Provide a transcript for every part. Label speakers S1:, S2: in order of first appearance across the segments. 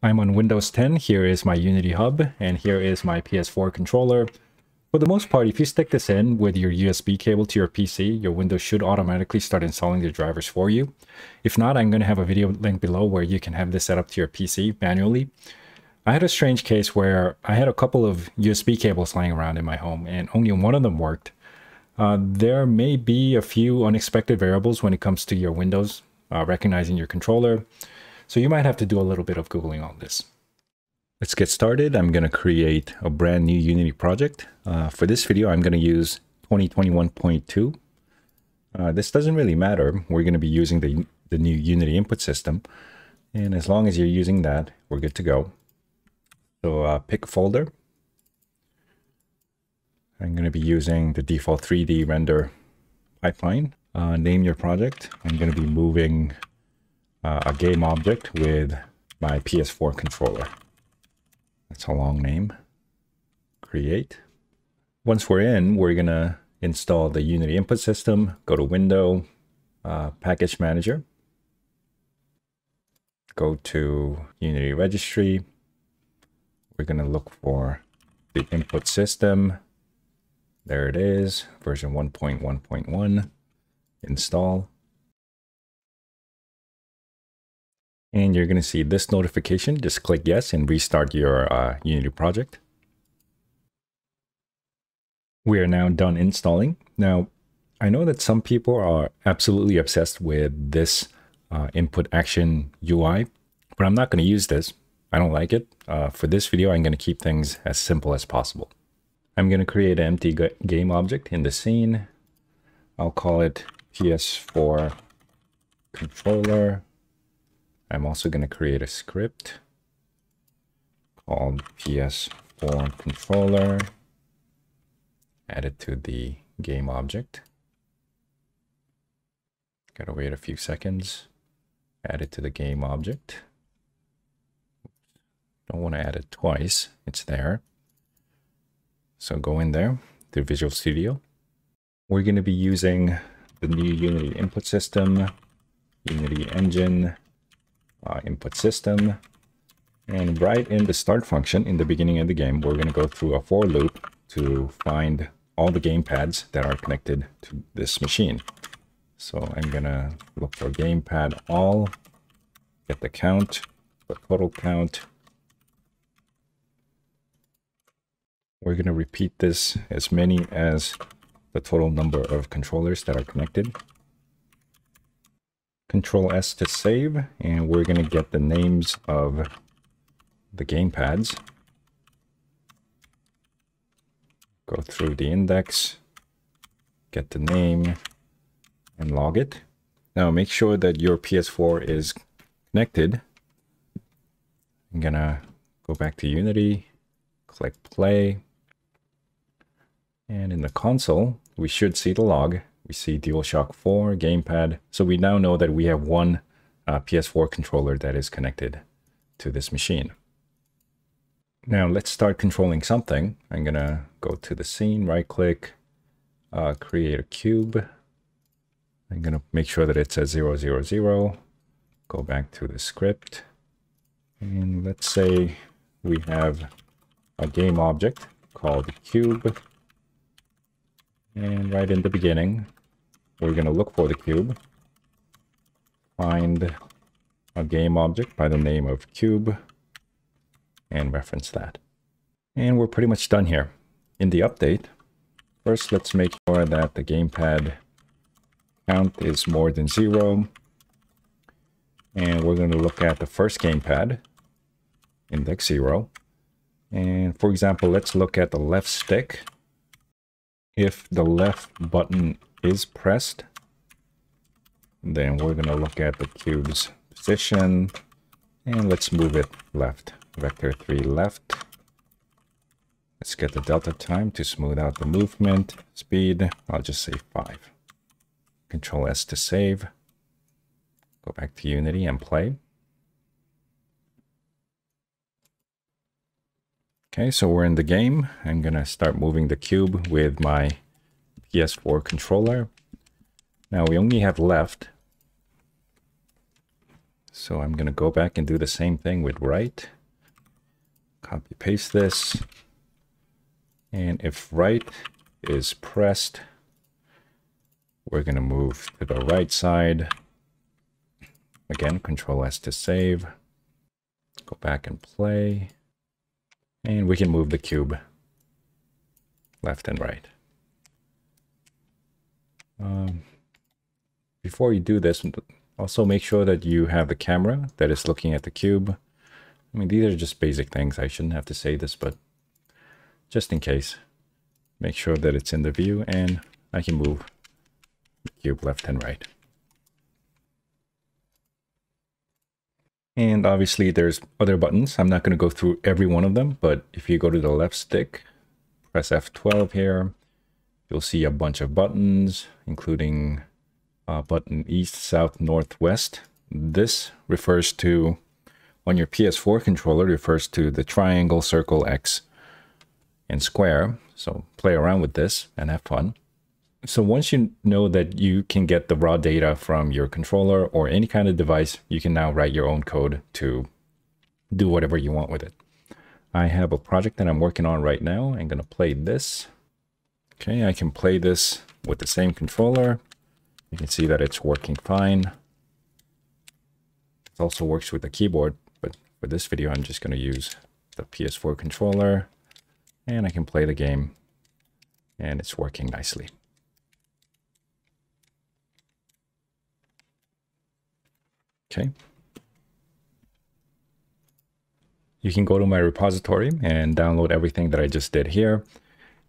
S1: I'm on Windows 10, here is my Unity Hub, and here is my PS4 controller. For the most part, if you stick this in with your USB cable to your PC, your Windows should automatically start installing the drivers for you. If not, I'm going to have a video link below where you can have this set up to your PC manually. I had a strange case where I had a couple of USB cables lying around in my home and only one of them worked. Uh, there may be a few unexpected variables when it comes to your Windows uh, recognizing your controller. So you might have to do a little bit of Googling on this. Let's get started. I'm going to create a brand new Unity project. Uh, for this video, I'm going to use 2021.2. Uh, this doesn't really matter. We're going to be using the, the new Unity input system. And as long as you're using that, we're good to go. So uh, pick a folder. I'm going to be using the default 3D render pipeline. Uh, name your project. I'm going to be moving uh, a game object with my PS4 controller. That's a long name. Create. Once we're in, we're going to install the Unity input system, go to Window, uh, Package Manager, go to Unity Registry. We're going to look for the input system. There it is, version 1.1.1. Install. And you're going to see this notification. Just click yes and restart your uh, Unity project. We are now done installing. Now, I know that some people are absolutely obsessed with this uh, input action UI, but I'm not going to use this. I don't like it. Uh, for this video, I'm going to keep things as simple as possible. I'm going to create an empty game object in the scene. I'll call it PS4 controller I'm also going to create a script called PS4 controller, add it to the game object. Gotta wait a few seconds, add it to the game object. Don't want to add it twice, it's there. So go in there to Visual Studio. We're going to be using the new Unity input system, Unity engine, uh, input system. And right in the start function in the beginning of the game, we're going to go through a for loop to find all the game pads that are connected to this machine. So I'm going to look for gamepad all, get the count, the total count. We're going to repeat this as many as the total number of controllers that are connected. Control S to save, and we're going to get the names of the gamepads. Go through the index, get the name, and log it. Now make sure that your PS4 is connected. I'm gonna go back to Unity, click play, and in the console, we should see the log we see DualShock 4 gamepad. So we now know that we have one uh, PS4 controller that is connected to this machine. Now let's start controlling something. I'm gonna go to the scene, right click, uh, create a cube. I'm gonna make sure that it says 000, go back to the script. And let's say we have a game object called cube. And right in the beginning, we're going to look for the cube, find a game object by the name of cube, and reference that. And we're pretty much done here. In the update, first let's make sure that the gamepad count is more than zero. And we're going to look at the first gamepad, index zero. And for example, let's look at the left stick. If the left button is pressed. Then we're going to look at the cube's position and let's move it left. Vector 3 left. Let's get the delta time to smooth out the movement. Speed, I'll just say 5. Control S to save. Go back to Unity and play. Okay, so we're in the game. I'm going to start moving the cube with my PS4 controller. Now we only have left So I'm going to go back and do the same thing with right. Copy paste this. And if right is pressed, we're going to move to the right side. Again, Control S to save. Go back and play. And we can move the cube left and right. Um, before you do this, also make sure that you have the camera that is looking at the cube. I mean, these are just basic things. I shouldn't have to say this, but just in case, make sure that it's in the view and I can move the cube left and right. And obviously there's other buttons. I'm not going to go through every one of them, but if you go to the left stick, press F12 here, you'll see a bunch of buttons, including uh, button east, south, north, west. This refers to, on your PS4 controller, refers to the triangle, circle, X, and square. So play around with this and have fun. So once you know that you can get the raw data from your controller or any kind of device, you can now write your own code to do whatever you want with it. I have a project that I'm working on right now. I'm going to play this. Okay, I can play this with the same controller. You can see that it's working fine. It also works with the keyboard, but for this video, I'm just going to use the PS4 controller and I can play the game and it's working nicely. Okay. You can go to my repository and download everything that I just did here.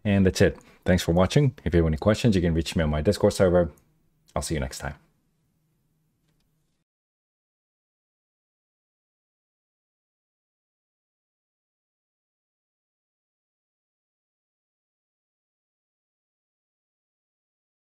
S1: And that's it. Thanks for watching. If you have any questions, you can reach me on my Discord server. I'll see you next time.